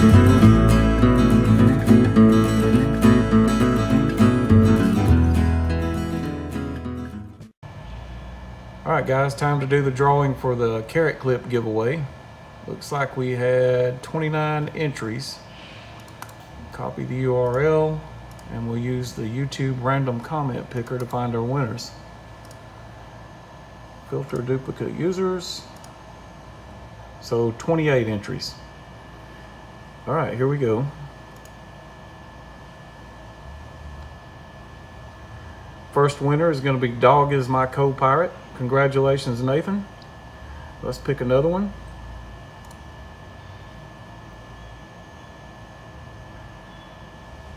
Alright guys, time to do the drawing for the carrot clip giveaway. Looks like we had 29 entries. Copy the URL and we'll use the YouTube random comment picker to find our winners. Filter duplicate users. So 28 entries. All right, here we go. First winner is going to be Dog is my co-pirate. Congratulations, Nathan. Let's pick another one.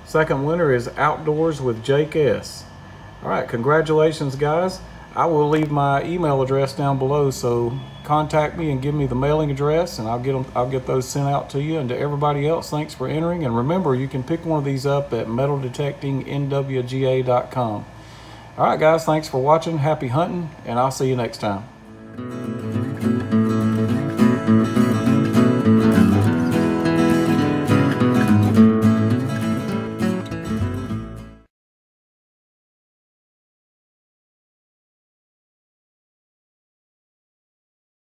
Second winner is Outdoors with Jake S. All right, congratulations, guys. I will leave my email address down below, so contact me and give me the mailing address, and I'll get them. I'll get those sent out to you. And to everybody else, thanks for entering. And remember, you can pick one of these up at metaldetectingnwga.com. All right, guys, thanks for watching. Happy hunting, and I'll see you next time.